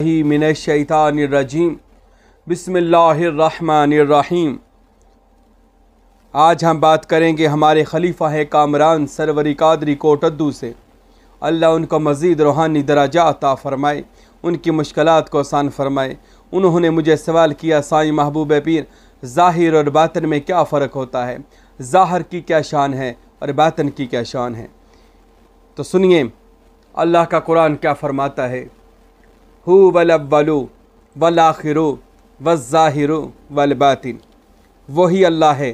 من الشیطان الرجیم. بسم اللہ الرحمن الرحیم. آج ہم بات کریں گے ہمارے خلیفہ ہے کامران سروری قادری کوٹدو سے. اللہ ان کو مزید روحانی درجہ عطا فرمائے، ان کی مشکلات کو آسان فرمائے۔ انہوں نے مجھے سوال کیا، سائیں محبوب پیر، ظاہر اور باطن میں کیا فرق ہوتا ہے؟ ظاہر کی کیا شان ہے اور باطن کی کیا شان ہے؟ تو سنیے، اللہ کا قرآن کیا فرماتا ہے؟ ہو ولاولو ولاخرو والظاہر والباطن وہی اللہ ہے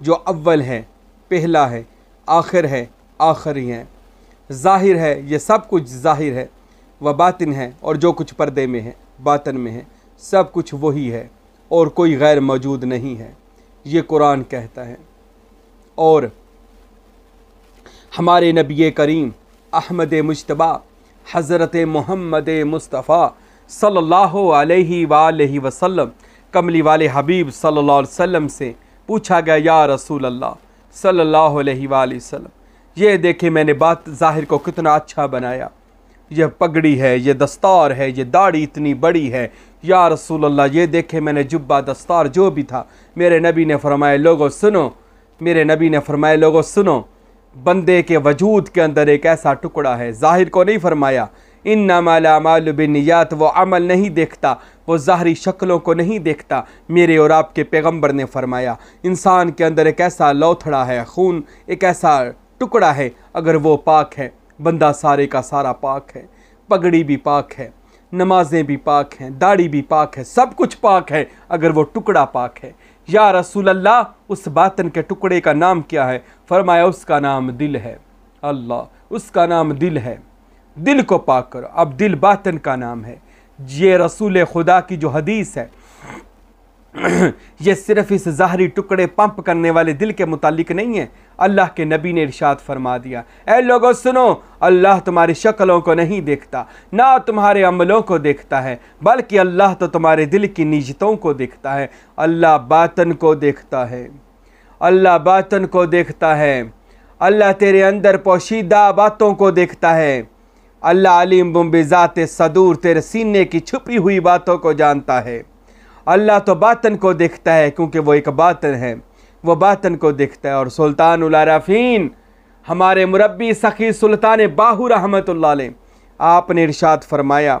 جو اول ہے پہلا ہے آخر ہے آخری ہے ظاہر ہے یہ سب کچھ ظاہر ہے و باطن ہے اور جو کچھ پردے میں ہے باطن میں ہے سب کچھ وہی ہے اور کوئی غیر موجود نہیں ہے یہ قرآن کہتا ہے اور ہمارے نبی کریم احمد مشتبہ حضرت محمد مصطفیٰ صلی اللہ علیہ وآلہ وسلم، کملی والے حبیب صلی اللہ علیہ وسلم سے پوچھا گیا، یا رسول اللہ صلی اللہ علیہ وآلہ وسلم، یہ دیکھیں میں نے بات ظاہر کو کتنا اچھا بنایا۔ یہ پگڑی ہے، یہ دستار ہے، یہ داڑھی اتنی بڑی ہے۔ یا رسول اللہ، یہ دیکھیں میں نے جبہ دستار جو بھی تھا، میرے نبی نے فرمایا لوگو سنو، میرے نبی نے فرمایا لوگو سنو بندے کے وجود کے اندر ایک ایسا ٹکڑا ہے۔ ظاہر کو نہیں فرمایا ان نامالا مال بنیات وہ عمل نہیں دیکھتا، وہ ظاہری شکلوں کو نہیں دیکھتا۔ میرے اور آپ کے پیغمبر نے فرمایا، انسان کے اندر ایک ایسا لوتھڑا ہے، خون ایک ایسا ٹکڑا ہے۔ اگر وہ پاک ہے، بندہ سارے کا سارا پاک ہے، پگڑی بھی پاک ہے، نمازیں بھی پاک ہیں، داڑھی بھی پاک ہے، سب کچھ پاک ہے، اگر وہ ٹکڑا پاک ہے۔ یا رسول اللہ، اس باطن کے ٹکڑے کا نام کیا ہے؟ فرمایا، اس کا نام دل ہے۔ اللہ، اس کا نام دل ہے۔ دل کو پاک کرو۔ اب دل باطن کا نام ہے۔ یہ رسول خدا کی جو حدیث ہے یہ صرف اس ظاہری ٹکڑے پمپ کرنے والے دل کے متعلق نہیں ہے اللہ کے نبی نے ارشاد فرما دیا۔ اے لوگوں سنو، اللہ تمہاری شکلوں کو نہیں دیکھتا، نہ تمہارے عملوں کو دیکھتا ہے، بلکہ اللہ تو تمہارے دل کی نیجتوں کو دیکھتا ہے۔ اللہ باطن کو دیکھتا ہے۔ اللہ باطن کو دیکھتا ہے۔ اللہ تیرے اندر پوشیدہ باتوں کو دیکھتا ہے۔ اللہ علیم بم بذات صدور تیرے سینے کی چھپی ہوئی باتوں کو جانتا ہے۔ اللہ تو باطن کو دیکھتا ہے، کیونکہ وہ ایک باطن ہے۔ وہ باطن کو دیکھتا ہے اور سلطان العرفین ہمارے مربی سخی سلطان باہو رحمت اللہ علیہ، آپ نے ارشاد فرمایا،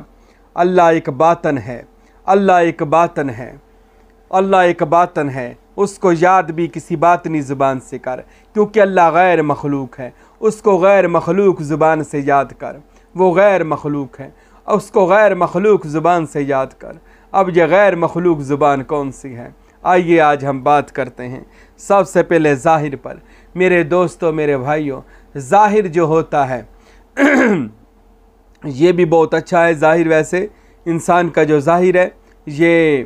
اللہ ایک باطن ہے، اللہ ایک باطن ہے، اللہ ایک باطن ہے۔ اس کو یاد بھی کسی باطنی زبان سے کر، کیونکہ اللہ غیر مخلوق ہے۔ اس کو غیر مخلوق زبان سے یاد کر۔ وہ غیر مخلوق ہے۔ اس کو غیر مخلوق زبان سے یاد کر۔ اب یہ غیر مخلوق زبان کون سی ہے؟ آئیے آج ہم بات کرتے ہیں۔ سب سے پہلے ظاہر پر۔ میرے دوستوں میرے بھائیوں ظاہر جو ہوتا ہے، یہ بھی بہت اچھا ہے ظاہر ویسے۔ انسان کا جو ظاہر ہے، یہ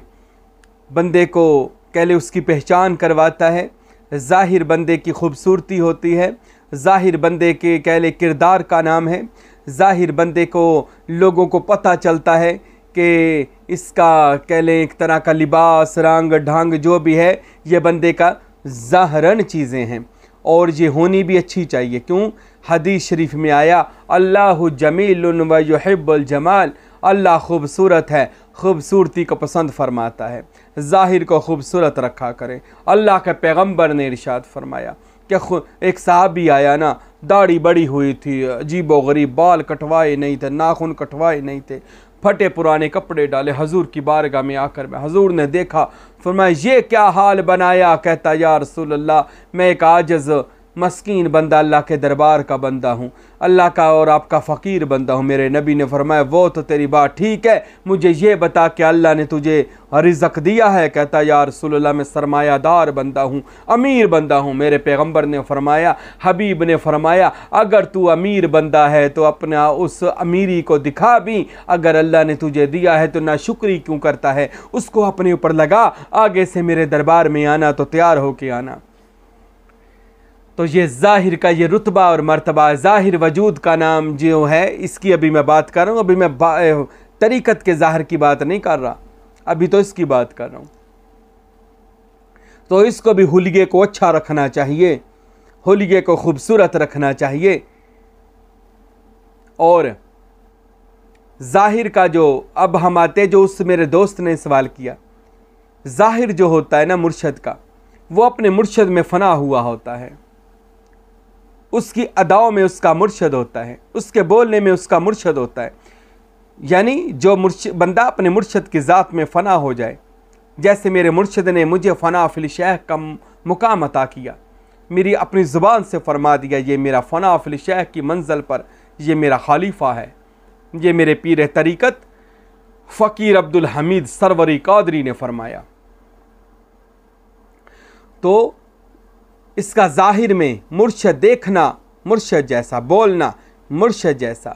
بندے کو کہہ لے اس کی پہچان کرواتا ہے۔ ظاہر بندے کی خوبصورتی ہوتی ہے۔ ظاہر بندے کے کہہ لے کردار کا نام ہے۔ ظاہر بندے کو لوگوں کو پتہ چلتا ہے۔ کہ اس کا کہہ لیں ایک طرح کا لباس، رنگ، ڈھنگ جو بھی ہے، یہ بندے کا ظاہراً چیزیں ہیں۔ اور یہ ہونی بھی اچھی چاہیے۔ کیوں؟ حدیث شریف میں آیا، اللہ جمیل و یحب الجمال اللہ خوبصورت ہے، خوبصورتی کو پسند فرماتا ہے۔ ظاہر کو خوبصورت رکھا کریں اللہ کے پیغمبر نے ارشاد فرمایا کہ ایک صحابی آیا نا، داڑھی بڑی ہوئی تھی، عجیب و غریب، بال کٹوائے نہیں تھے، ناخن کٹوائے نہیں تھے۔ پھٹے پرانے کپڑے ڈالے، حضور کی بارگاہ میں آ کر میں، حضور نے دیکھا، فرمایا، یہ کیا حال بنایا؟ کہتا، یا رسول اللہ، میں ایک عاجز مسکین بندہ اللہ کے دربار کا بندہ ہوں۔ اللہ کا اور آپ کا فقیر بندہ ہوں۔ میرے نبی نے فرمایا، وہ تو تیری بات ٹھیک ہے، مجھے یہ بتا کہ اللہ نے تجھے رزق دیا ہے۔ کہتا، یا رسول اللہ، میں سرمایہ دار بندہ ہوں، امیر بندہ ہوں۔ میرے پیغمبر نے فرمایا، حبیب نے فرمایا، اگر تو امیر بندہ ہے تو اپنا اس امیری کو دکھا بھی۔ اگر اللہ نے تجھے دیا ہے تو نہ شکری کیوں کرتا ہے؟ اس کو اپنے اوپر لگا، آگے سے میرے دربار میں آنا تو تیار ہو کے آنا۔ تو یہ ظاہر کا یہ رتبہ اور مرتبہ ظاہر وجود کا نام جو ہے، اس کی ابھی میں بات کر رہا ہوں۔ ابھی میں طریقت کے ظاہر کی بات نہیں کر رہا۔ ابھی تو اس کی بات کر رہا ہوں۔ تو اس کو بھی حلیے کو اچھا رکھنا چاہیے۔ حلیے کو خوبصورت رکھنا چاہیے۔ اور ظاہر کا جو اب ہم آتے، جو اس میرے دوست نے سوال کیا، ظاہر جو ہوتا ہے نا مرشد کا، وہ اپنے مرشد میں فنا ہوا ہوتا ہے۔ اس کی اداؤں میں اس کا مرشد ہوتا ہے، اس کے بولنے میں اس کا مرشد ہوتا ہے۔ یعنی جو مرشد بندہ اپنے مرشد کی ذات میں فنا ہو جائے، جیسے میرے مرشد نے مجھے فنا فل شیخ کا مقام عطا کیا۔ میری اپنی زبان سے فرما دیا، یہ میرا فنا فل شیخ کی منزل پر یہ میرا خلیفہ ہے۔ یہ میرے پیر طریقت فقیر عبد الحمید سروری قادری نے فرمایا۔ تو اس کا ظاہر میں مرشد دیکھنا، مرشد جیسا بولنا، مرشد جیسا۔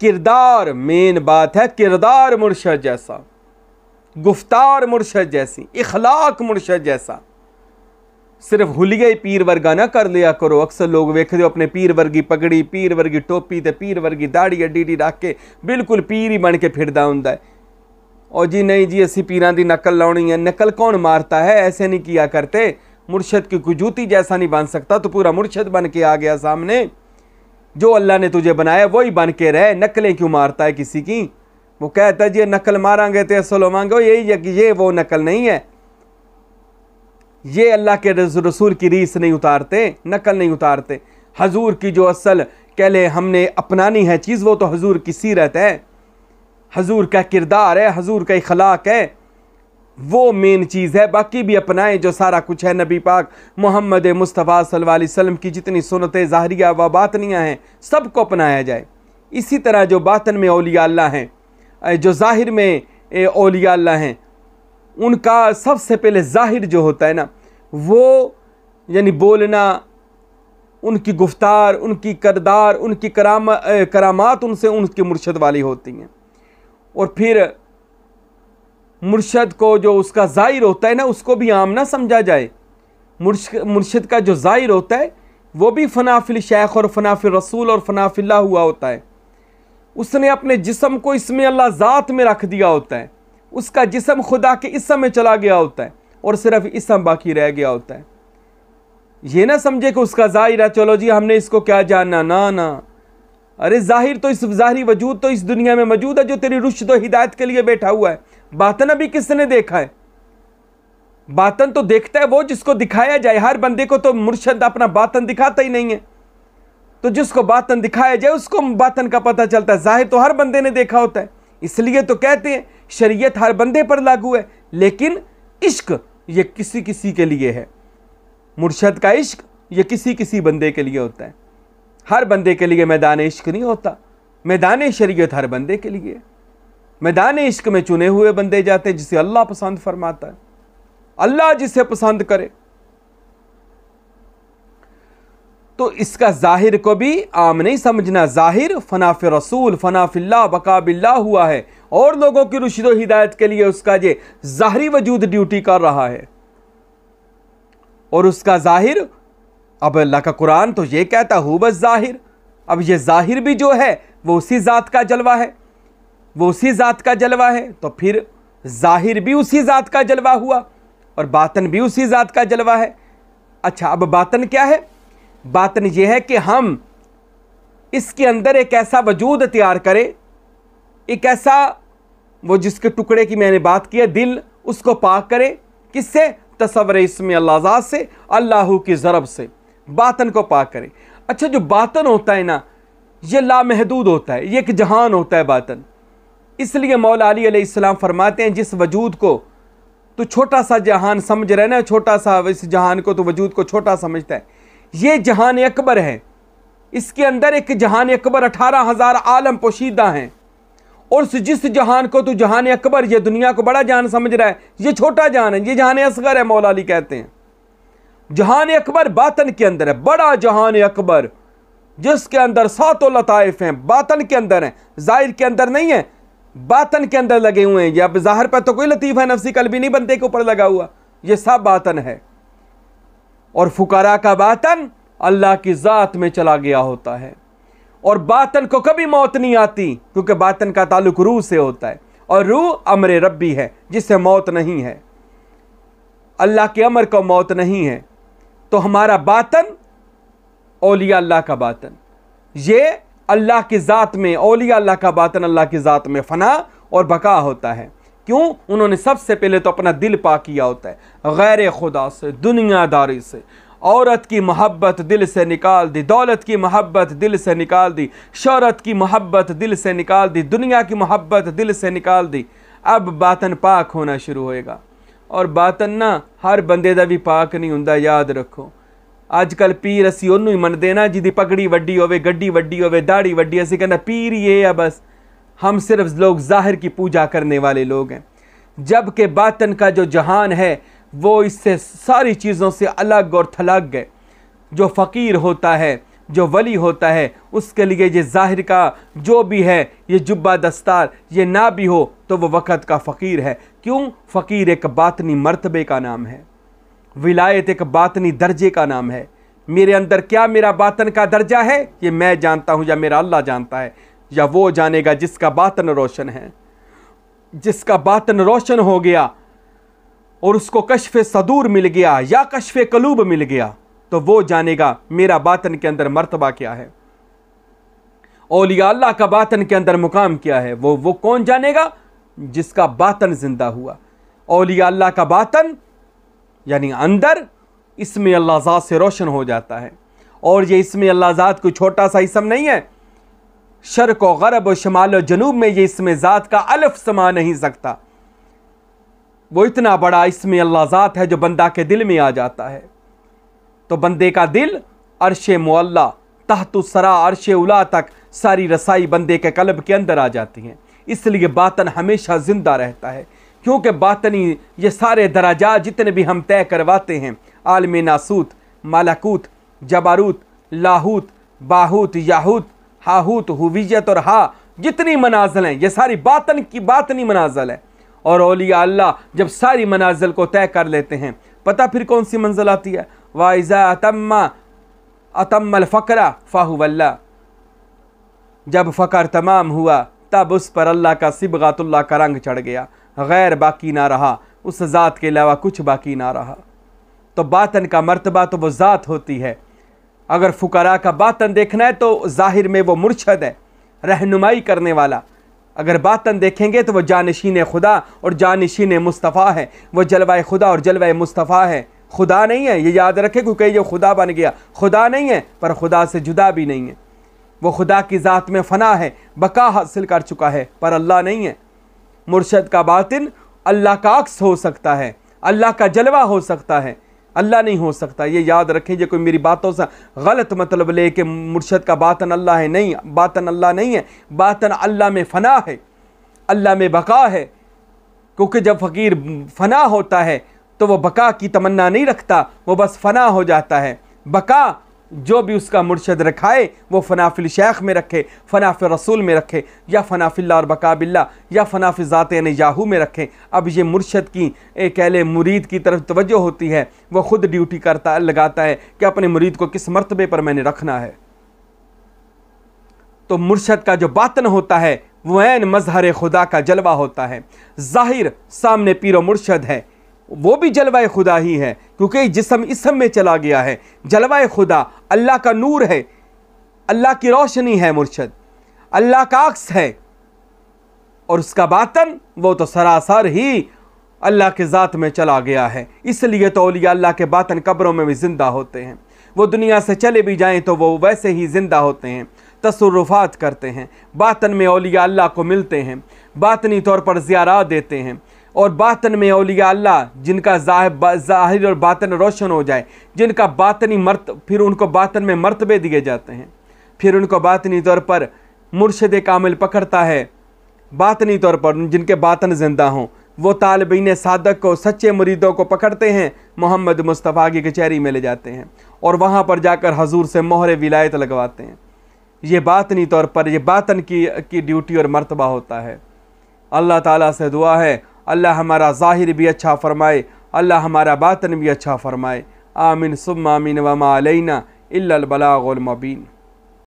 کردار مین بات ہے، کردار مرشد جیسا۔ گفتار مرشد جیسی، اخلاق مرشد جیسا۔ صرف حلیے پیر ورگا نہ کر لیا کرو، اکثر لوگ ویکھ دو اپنے پیر ورگی پگڑی، پیر ورگی ٹوپی تے پیر ورگی داڑی اڈی ڈی رکھ کے بالکل پیر ہی بن کے پھردا ہوندا ہے۔ اور جی نہیں جی اسی پیران دی نقل لاؤنی ہے۔ نقل کون مارتا ہے؟ ایسے نہیں کیا کرتے۔ مرشد کی کوئی جوتی جیسا نہیں بن سکتا، تو پورا مرشد بن کے آ گیا سامنے۔ جو اللہ نے تجھے بنایا، وہی بن کے رہے نقلیں کیوں مارتا ہے کسی کی؟ وہ کہتا ہے جی نقل ماریں گے تو اصل مانگو یہی یہ وہ نقل نہیں ہے۔ یہ اللہ کے رسول کی ریس نہیں اتارتے، نقل نہیں اتارتے۔ حضور کی جو اصل کہہ لے، ہم نے اپنانی ہے چیز، وہ تو حضور کی سیرت ہے۔ حضور کا کردار ہے، حضور کا اخلاق ہے۔ وہ مین چیز ہے، باقی بھی اپنائیں جو سارا کچھ ہے۔ نبی پاک محمد مصطفیٰ صلی اللہ علیہ وسلم کی جتنی سنتیں، ظاہریہ و باطنیاں ہیں، سب کو اپنایا جائے۔ اسی طرح جو باطن میں اولیاء اللہ ہیں جو ظاہر میں اولیاء اللہ ہیں، ان کا سب سے پہلے ظاہر جو ہوتا ہے نا، وہ یعنی بولنا، ان کی گفتار، ان کی کردار، ان کی کرام کرامات ان سے، ان کی مرشد والی ہوتی ہیں۔ اور پھر مرشد کو جو اس کا ظاہر ہوتا ہے نا، اس کو بھی عام نہ سمجھا جائے۔ مرشد کا جو ظاہر ہوتا ہے، وہ بھی فنافل شیخ اور فنافل رسول اور فناف اللہ ہوا ہوتا ہے۔ اس نے اپنے جسم کو اس میں اللہ ذات میں رکھ دیا ہوتا ہے۔ اس کا جسم خدا کے اسم میں چلا گیا ہوتا ہے اور صرف اسم باقی رہ گیا ہوتا ہے۔ یہ نہ سمجھے کہ اس کا ظاہر ہے، چلو جی ہم نے اس کو کیا جاننا؟ نا نا ارے، ظاہر تو اس، ظاہری وجود تو اس دنیا میں موجود ہے جو تیری رشد و ہدایت کے لیے بیٹھا ہوا ہے۔ باطن ابھی کس نے دیکھا ہے؟ باطن تو دیکھتا ہے وہ جس کو دکھایا جائے۔ ہر بندے کو تو مرشد اپنا باطن دکھاتا ہی نہیں ہے۔ تو جس کو باطن دکھایا جائے، اس کو باطن کا پتہ چلتا ہے۔ ظاہر تو ہر بندے نے دیکھا ہوتا ہے۔ اس لیے تو کہتے ہیں، شریعت ہر بندے پر لاگو ہے۔ لیکن عشق یہ کسی کسی کے لیے ہے۔ مرشد کا عشق یہ کسی کسی بندے کے لیے ہوتا ہے۔ ہر بندے کے لیے میدان عشق نہیں ہوتا۔ میدان شریعت ہر بندے کے لیے میدان عشق میں چنے ہوئے بندے جاتے ہیں، جسے اللہ پسند فرماتا ہے۔ اللہ جسے پسند کرے۔ تو اس کا ظاہر کو بھی عام نہیں سمجھنا، ظاہر فناف رسول فناف اللہ بقاب اللہ ہوا ہے۔ اور لوگوں کی رشد و ہدایت کے لیے اس کا یہ ظاہری وجود ڈیوٹی کر رہا ہے۔ اور اس کا ظاہر، اب اللہ کا قرآن تو یہ کہتا ہو بس ظاہر۔ اب یہ ظاہر بھی جو ہے، وہ اسی ذات کا جلوہ ہے۔ وہ اسی ذات کا جلوہ ہے، تو پھر ظاہر بھی اسی ذات کا جلوہ ہوا اور باطن بھی اسی ذات کا جلوہ ہے۔ اچھا اب باطن کیا ہے؟ باطن یہ ہے کہ ہم اس کے اندر ایک ایسا وجود تیار کرے ایک ایسا وہ جس کے ٹکڑے کی میں نے بات کی ہے، دل اس کو پاک کرے کس سے؟ تصور اسم اللہ ذات سے، اللہ کی ضرب سے۔ باطن کو پاک کرے اچھا جو باطن ہوتا ہے نا، یہ لامحدود ہوتا ہے، یہ ایک جہان ہوتا ہے باطن۔ اس لیے مولا علی علیہ السلام فرماتے ہیں، جس وجود کو تو چھوٹا سا جہان سمجھ رہے نا، چھوٹا سا اس جہان کو تو وجود کو چھوٹا سمجھتا ہے۔ یہ جہان اکبر ہے۔ اس کے اندر ایک جہان اکبر اٹھارہ ہزار عالم پوشیدہ ہیں۔ اور جس جہان کو تو جہان اکبر، یہ دنیا کو بڑا جہان سمجھ رہا ہے۔ یہ چھوٹا جہان ہے، یہ جہان اصغر ہے، مولا علی کہتے ہیں۔ جہان اکبر باطن کے اندر ہے، بڑا جہان اکبر، جس کے اندر ساتوں لطائف ہیں، باطن کے اندر ہیں، ظاہر کے اندر نہیں ہے باطن کے اندر لگے ہوئے ہیں۔ یا ظاہر پہ تو کوئی لطیف ہے، نفسی قلبی نہیں بنتے کے اوپر لگا ہوا۔ یہ سب باطن ہے۔ اور فکارا کا باطن اللہ کی ذات میں چلا گیا ہوتا ہے۔ اور باطن کو کبھی موت نہیں آتی، کیونکہ باطن کا تعلق روح سے ہوتا ہے۔ اور روح امر ربی ہے، جس سے موت نہیں ہے۔ اللہ کے امر کو موت نہیں ہے۔ تو ہمارا باطن اولیاء اللہ کا باطن۔ یہ اللہ کی ذات میں، اولیاء اللہ کا باطن اللہ کی ذات میں فنا اور بقا ہوتا ہے۔ کیوں؟ انہوں نے سب سے پہلے تو اپنا دل پاک کیا ہوتا ہے، غیر خدا سے، دنیا داری سے۔ عورت کی محبت دل سے نکال دی، دولت کی محبت دل سے نکال دی، شہرت کی محبت دل سے نکال دی، دنیا کی محبت دل سے نکال دی۔ اب باطن پاک ہونا شروع ہوئے گا۔ اور باطن نہ، ہر بندے دا بھی پاک نہیں ہوں یاد رکھو۔ اج کل پیر اسی انہوں ہی من دینا جی دی پگڑی وڈی ہوئے گڈی وڈی ہوئے داڑھی وڈی اسی کہنا پیر یہ ہے ہم صرف لوگ ظاہر کی پوجا کرنے والے لوگ ہیں جبکہ باطن کا جو جہان ہے وہ اس سے ساری چیزوں سے الگ اور تھلگ ہے جو فقیر ہوتا ہے جو ولی ہوتا ہے اس کے لیے یہ ظاہر کا جو بھی ہے یہ جبہ دستار یہ نہ بھی ہو تو وہ وقت کا فقیر ہے کیوں فقیر ایک باطنی مرتبے کا نام ہے ولایت ایک باطنی درجے کا نام ہے۔ میرے اندر کیا میرا باطن کا درجہ ہے؟ یہ میں جانتا ہوں یا میرا اللہ جانتا ہے، یا وہ جانے گا جس کا باطن روشن ہے۔ جس کا باطن روشن ہو گیا اور اس کو کشف صدور مل گیا یا کشف قلوب مل گیا، تو وہ جانے گا میرا باطن کے اندر مرتبہ کیا ہے۔ اولیاء اللہ کا باطن کے اندر مقام کیا ہے؟ وہ وہ کون جانے گا؟ جس کا باطن زندہ ہوا۔ اولیاء اللہ کا باطن یعنی اندر، اس میں اللہ ذات سے روشن ہو جاتا ہے۔ اور یہ اس میں اللہ ذات کوئی چھوٹا سا اسم نہیں ہے۔ شرق و غرب و شمال و جنوب میں یہ اسم ذات کا الف سما نہیں سکتا۔ وہ اتنا بڑا اس میں اللہ ذات ہے جو بندہ کے دل میں آ جاتا ہے۔ تو بندے کا دل عرش معلّہ تحت سرا عرش اولا تک ساری رسائی بندے کے قلب کے اندر آ جاتی ہیں اس لیے باطن ہمیشہ زندہ رہتا ہے۔ کیونکہ باطنی یہ سارے دراجات جتنے بھی ہم طے کرواتے ہیں، عالم ناسوت مالکوت جباروت، لاہوت، باہوت، یاہوت، ہاہوت ہویت اور ہا، جتنی منازل ہیں، یہ ساری باطن کی باطنی منازل ہے اور اولیاء اللہ جب ساری منازل کو طے کر لیتے ہیں، پتہ پھر کون سی منزل آتی ہے؟ وائزا اتم اتم الفقرہ فاہو اللہ۔ جب فقر تمام ہوا، تب اس پر اللہ کا سبغات اللہ کا رنگ چڑھ گیا۔ غیر باقی نہ رہا، اس ذات کے علاوہ کچھ باقی نہ رہا۔ تو باطن کا مرتبہ تو وہ ذات ہوتی ہے۔ اگر فقراء کا باطن دیکھنا ہے تو ظاہر میں وہ مرشد ہے، رہنمائی کرنے والا۔ اگر باطن دیکھیں گے تو وہ جانشین خدا اور جانشین مصطفیٰ ہے۔ وہ جلوہ خدا اور جلوہ مصطفیٰ ہے۔ خدا نہیں ہے، یہ یاد رکھے کیونکہ یہ خدا بن گیا۔ خدا نہیں ہے، پر خدا سے جدا بھی نہیں ہے۔ وہ خدا کی ذات میں فنا ہے، بقا حاصل کر چکا ہے، پر اللہ نہیں ہے۔ مرشد کا باطن اللہ کا عکس ہو سکتا ہے، اللہ کا جلوہ ہو سکتا ہے۔ اللہ نہیں ہو سکتا۔ یہ یاد رکھیں یہ کوئی میری باتوں سے غلط مطلب لے کہ مرشد کا باطن اللہ ہے نہیں، باطن اللہ نہیں ہے۔ باطن اللہ میں فنا ہے، اللہ میں بقا ہے۔ کیونکہ جب فقیر فنا ہوتا ہے تو وہ بقا کی تمنا نہیں رکھتا، وہ بس فنا ہو جاتا ہے۔ بقا جو بھی اس کا مرشد رکھائے، وہ فناف الشیخ میں رکھے فناف رسول میں رکھے، یا فناف اللہ اور بقاب اللہ یا فناف ذات یعنی یاہو میں رکھے۔ اب یہ مرشد کی ایک اہل مرید کی طرف توجہ ہوتی ہے، وہ خود ڈیوٹی کرتا، لگاتا ہے کہ اپنے مرید کو کس مرتبے پر میں نے رکھنا ہے۔ تو مرشد کا جو باطن ہوتا ہے، وہ عین مظہر خدا کا جلوہ ہوتا ہے۔ ظاہر سامنے پیر و مرشد ہے۔ وہ بھی جلوہ خدا ہی ہے، کیونکہ جسم اسم میں چلا گیا ہے۔ جلوہ خدا اللہ کا نور ہے۔ اللہ کی روشنی ہے مرشد۔ اللہ کا عکس ہے۔ اور اس کا باطن وہ تو سراسر ہی اللہ کے ذات میں چلا گیا ہے۔ اس لیے تو اولیاء اللہ کے باطن قبروں میں بھی زندہ ہوتے ہیں۔ وہ دنیا سے چلے بھی جائیں تو وہ ویسے ہی زندہ ہوتے ہیں۔ تصرفات کرتے ہیں۔ باطن میں اولیاء اللہ کو ملتے ہیں۔ باطنی طور پر زیارات دیتے ہیں۔ اور باطن میں اولیاء اللہ، جن کا ظاہر اور باطن روشن ہو جائے، جن کا باطنی مرت، پھر ان کو باطن میں مرتبے دیے جاتے ہیں۔ پھر ان کو باطنی طور پر مرشد کامل پکڑتا ہے۔ باطنی طور پر جن کے باطن زندہ ہوں، وہ طالبین صادق کو، سچے مریدوں کو پکڑتے ہیں، محمد مصطفیٰ کی کچہری میں لے جاتے ہیں اور وہاں پر جا کر حضور سے مہر ولایت لگواتے ہیں۔ یہ باطنی طور پر، یہ باطن کی کی ڈیوٹی اور مرتبہ ہوتا ہے۔ اللہ تعالیٰ سے دعا ہے اللہ ہمارا ظاہر بھی اچھا فرمائے، اللہ ہمارا باطن بھی اچھا فرمائے۔ آمین، ثم آمین، وما علینا الا البلاغ المبین۔